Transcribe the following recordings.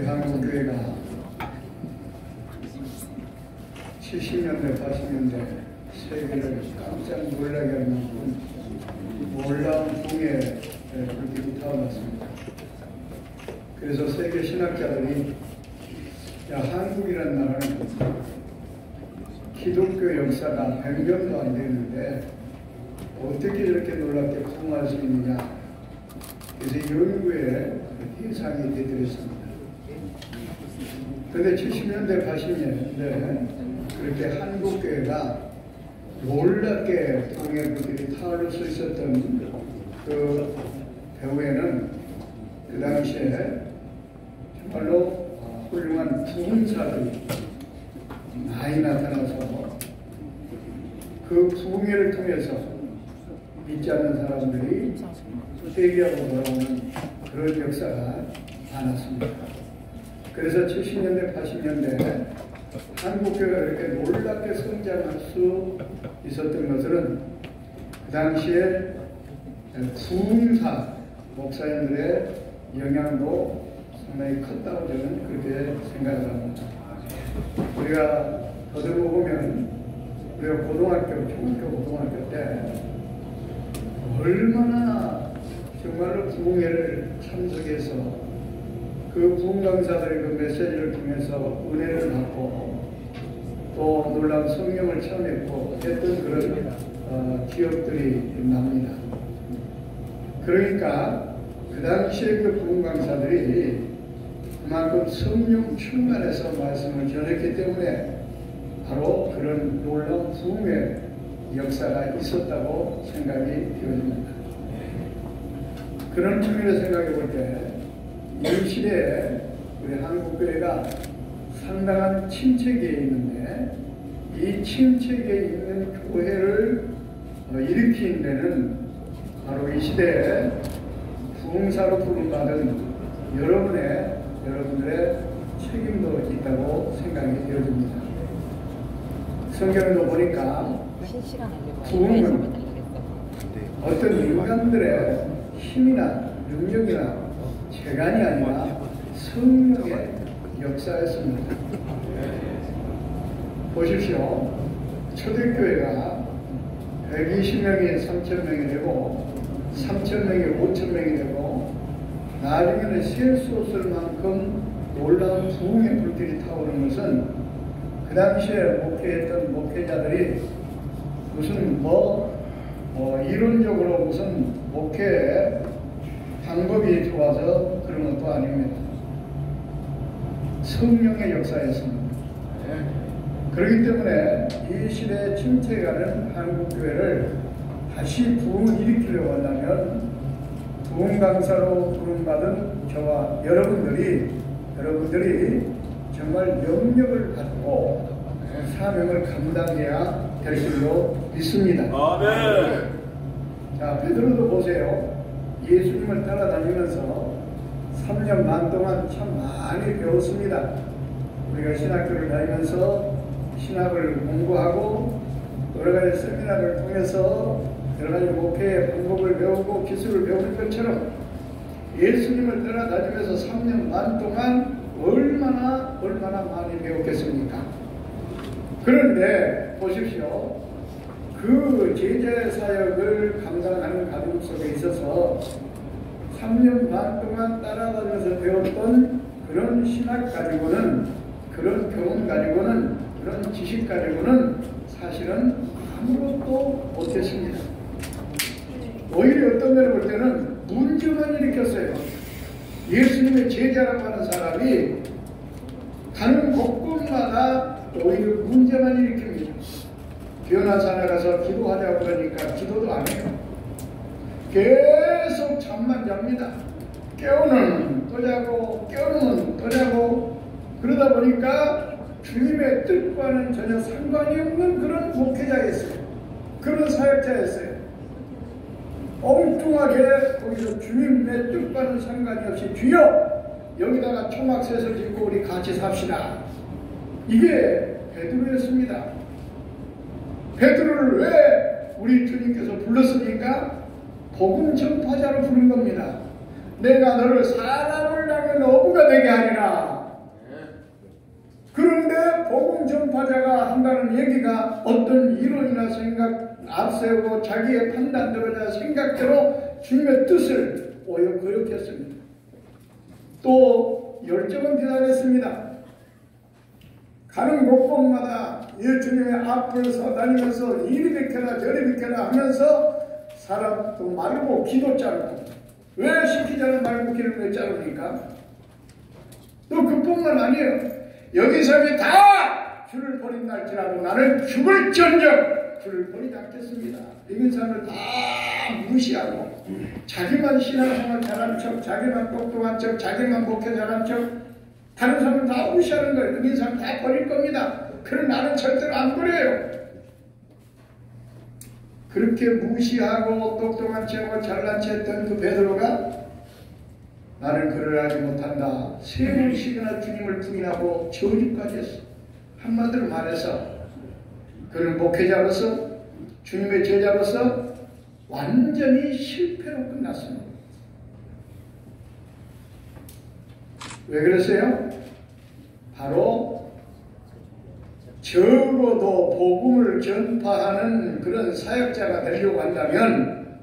우리 한국교회가 70년대, 80년대 세계를 깜짝 놀라게 할 만큼 놀라운 풍에 불길이 타올랐습니다. 그래서 세계 신학자들이 야, 한국이라는 나라는 기독교 역사가 100년도 안 되는데 어떻게 저렇게 놀랍게 부흥할 수 있느냐 그래서 연구의 대상이 되드렸습니다. 그런데 70년대, 80년대 그렇게 한국교회가 놀랍게 통해 그들이 타오를 수 있었던 그 배후에는 그 당시에 정말로 훌륭한 부흥사들이 많이 나타나서 그 부흥회를 통해서 믿지 않는 사람들이 회개하고 돌아오는 그런 역사가 많았습니다. 그래서 70년대, 80년대 한국교회가 이렇게 놀랍게 성장할 수 있었던 것은 그 당시에 부흥사 목사님들의 영향도 상당히 컸다고 저는 그렇게 생각을 합니다. 우리가 더듬어 보면 우리가 고등학교, 중학교, 고등학교 때 얼마나 정말로 부흥회를 참석해서 그 부흥 강사들의 그 메시지를 통해서 은혜를 받고 또 놀라운 성령을 체험했고 했던 그런 어, 기억들이 납니다. 그러니까 그 당시에 그 부흥 강사들이 그만큼 성령 충만해서 말씀을 전했기 때문에 바로 그런 놀라운 부흥의 역사가 있었다고 생각이 되어집니다. 그런 측면에서 생각해 볼 때 이 시대에 우리 한국교회가 상당한 침체기에 있는데 이 침체기에 있는 교회를 어, 일으킨 데는 바로 이 시대에 부흥사로 부름받은 여러분의 여러분들의 책임도 있다고 생각이 되어집니다. 성경도 보니까 부흥은 어떤 인간들의 힘이나 능력이나 재간이 아니라 성령의 역사였습니다. 보십시오. 초대교회가 120명이 3천명이 되고 3천명이 5천명이 되고 나중에는 셀 수 없을 만큼 놀라운 부흥의 불길이 타오르는 것은 그 당시에 목회했던 목회자들이 무슨 뭐 어, 이론적으로 무슨 목회 방법이 좋아서 그런 것도 아닙니다. 성령의 역사였습니다. 그렇기 때문에 이 시대에 침체가는 한국교회를 다시 부흥을 일으키려고 한다면 부흥 강사로 부름받은 저와 여러분들이 여러분들이 정말 영역을 갖고 사명을 감당해야 될 줄로 믿습니다. 아멘. 자, 베드로도 보세요. 예수님을 따라다니면서 3년 반 동안 참 많이 배웠습니다. 우리가 신학교를 다니면서 신학을 공부하고 여러 가지 세미나를 통해서 여러 가지 목회의 방법을 배우고 기술을 배우는 것처럼 예수님을 따라다니면서 3년 반 동안 얼마나 얼마나 많이 배웠겠습니까? 그런데 보십시오. 그 제자 사역을 감당하는 가정 속에 있어서 3년 반 동안 따라다니면서 배웠던 그런 신학 가지고는 그런 경험 가지고는 그런 지식 가지고는 사실은 아무것도 못했습니다. 오히려 어떤 면을 볼 때는 문제만 일으켰어요. 예수님의 제자라고 하는 사람이 가는 곳곳마다 오히려 문제만 일으킵니다. 변화산에 가서 기도하자고 그러니까 기도도 안 해요. 계속 잠만 잡니다. 깨우는 또 자고 깨우는 또 자고 그러다 보니까 주님의 뜻과는 전혀 상관이 없는 그런 목회자였어요. 그런 사역자였어요. 엉뚱하게 거기서 주님의 뜻과는 상관이 없이 주여 여기다가 초막셋을 짓고 우리 같이 삽시다. 이게 베드로였습니다. 베드로를 왜 우리 주님께서 불렀습니까? 복음 전파자로 부른 겁니다. 내가 너를 사람을 작은 어부가 되게 하리라. 그런데 복음 전파자가 한다는 얘기가 어떤 이론이나 생각 앞세우고 자기의 판단대로나 생각대로 주님의 뜻을 오히려 거역했습니다. 또 열정은 대단했습니다. 가는 곳곳마다 이 주님의 앞을 서 다니면서 이리 비켜라 저리 비켜라 하면서 사람도 말고 기도 자르고 왜 않은 말고 기를 왜 자릅니까? 또 그뿐만 아니에요. 여기 사람이 다 주를 버린날지라도 나는 죽을 전적 주를 버리지 않겠습니다. 이런 사람을 다 무시하고 자기만 신앙생활 잘한 척, 자기만 똑똑한 척, 자기만 목회 잘한 척 다른 사람은 다 무시하는 거예요. 이런 사람 다 버릴 겁니다. 그럼 나는 절대로 안 버려요. 그렇게 무시하고 똑똑한 척하고 잘난 척 했던 그 베드로가 나는 그를 알지 못한다. 세 번씩이나 주님을 부인하고 저주까지 했어. 한마디로 말해서 그는 목회자로서 주님의 제자로서 완전히 실패로 끝났습니다. 왜 그랬어요? 바로 적어도 복음을 전파하는 그런 사역자가 되려고 한다면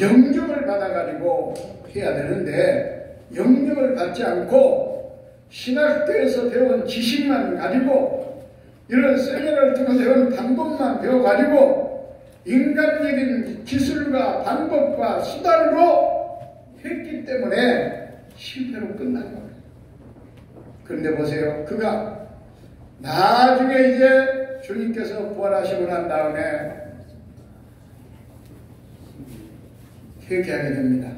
영접을 받아가지고 해야 되는데 영접을 받지 않고 신학교에서 배운 지식만 가지고 이런 세미나를 통해서 배운 방법만 배워가지고 인간적인 기술과 방법과 수단으로 했기 때문에 실패로 끝난 겁니다. 그런데 보세요. 그가 나중에 이제 주님께서 부활하시고 난 다음에 회개하게 됩니다.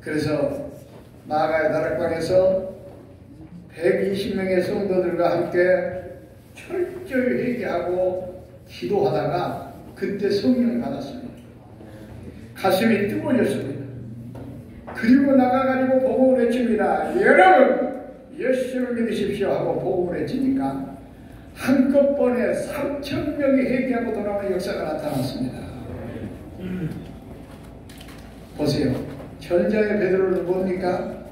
그래서 마가의 다락방에서 120명의 성도들과 함께 철저히 회개하고 기도하다가 그때 성령 받았습니다. 가슴이 뜨거워졌습니다. 그리고 나가가지고 복음을 외칩니다. 여러분 예수를 믿으십시오 하고 복음을 외치니까 한꺼번에 3천 명이 회개하고 돌아오는 역사가 나타났습니다. 보세요. 현장의 베드로는 뭡니까?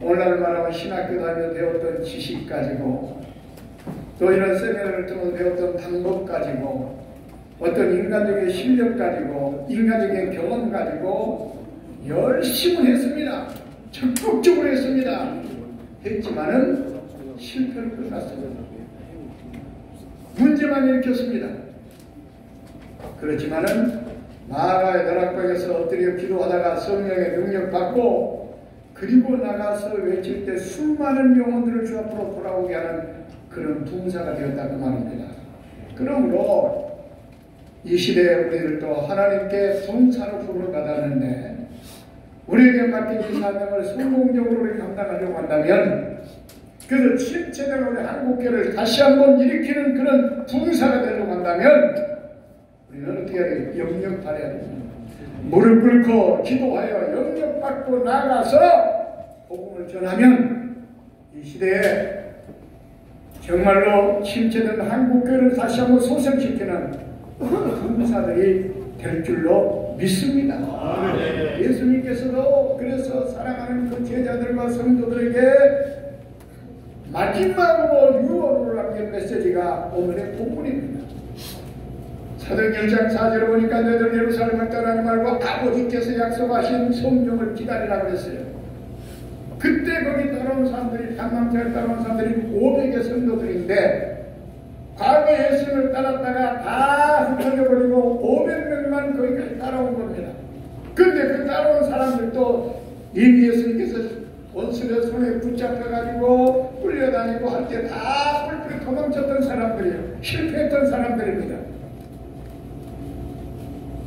오늘날 말하면 신학교 다니며 배웠던 지식 가지고 또 이런 세미나를 통해서 배웠던 방법 가지고 어떤 인간적인 실력 가지고 인간적인 경험 가지고 열심히 했습니다. 적극적으로 했습니다. 했지만은 실패로 끝났습니다. 문제만 일으켰습니다. 그렇지만은 마가의 다락방에서 엎드려 기도하다가 성령의 능력 받고 그리고 나가서 외칠 때 수많은 영혼들을 주 앞으로 돌아오게 하는 그런 붕사가 되었다고 말합니다. 그러므로 이 시대에 우리들도 하나님께 성사로 부름을 받았는데 우리에게 이 사명을 성공적으로 감당하려고 한다면 그래서 실제로 우리 한국교를 다시 한번 일으키는 그런 붕사가 되려고 한다면 우리는 어떻게 해야 돼? 영역 발해야 됩니다. 무릎 꿇고 기도하여 영역 받고 나가서 복음을 전하면 이 시대에 정말로 침체된 한국교를 다시 한번 소생시키는 군사들이 될 줄로 믿습니다. 아, 네. 예수님께서도 그래서 사랑하는 그 제자들과 성도들에게 마지막으로 유언을 남긴 메시지가 오늘의 본문입니다. 사도행 1장 4절을 보니까 너희들 예루살렘을 떠나지 말고 아버지께서 약속하신 성령을 기다리라 그랬어요. 그때 거기 따라온 사람들이 한남자를 따라온 사람들이 500의 성도들인데 과거 예수를 따랐다가 다 흩어져 버리고 500명만 거기까지 따라온 겁니다. 근데 그 따라온 사람들도 이미 예수님께서 원수의 손에 붙잡혀가지고 끌려다니고 할 때 다 뿔뿔이 도망쳤던 사람들이에요. 실패했던 사람들입니다.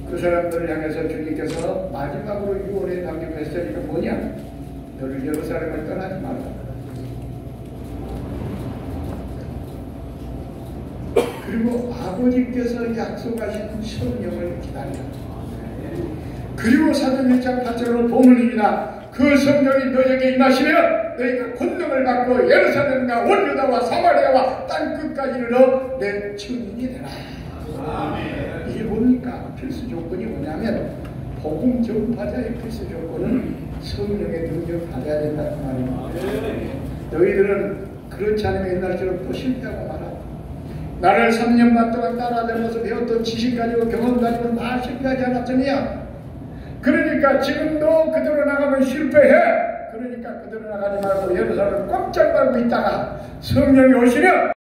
그 사람들을 향해서 주님께서 마지막으로 유언에 담긴 메시지가 뭐냐? 너를 예루살렘을 떠나지 말라. 그리고 아버지께서 약속하신 성령을 기다리라. 그리고 사도 1장 8절로 보문입니다. 그 성령이 너에게 임하시면 너희가 권능을 받고 예루살렘과 원유다와 사마리아와 땅 끝까지 이르러 내 증인이 되라. 이게 뭡니까? 필수 조건이 뭐냐면 복음 전파자의 필수 조건은 성령의 능력 받아야 된다는 말입니다. 너희들은 그렇지 않으면 옛날처럼 또 실패하고 말아. 나를 3년반 동안 따라다니면서 배웠던 지식 가지고 경험 가지고 다 실패하지 않았더니야. 그러니까 지금도 그대로 나가면 실패해. 그러니까 그대로 나가지 말고 예루살렘을 꽉 잡고 있다가 성령이 오시려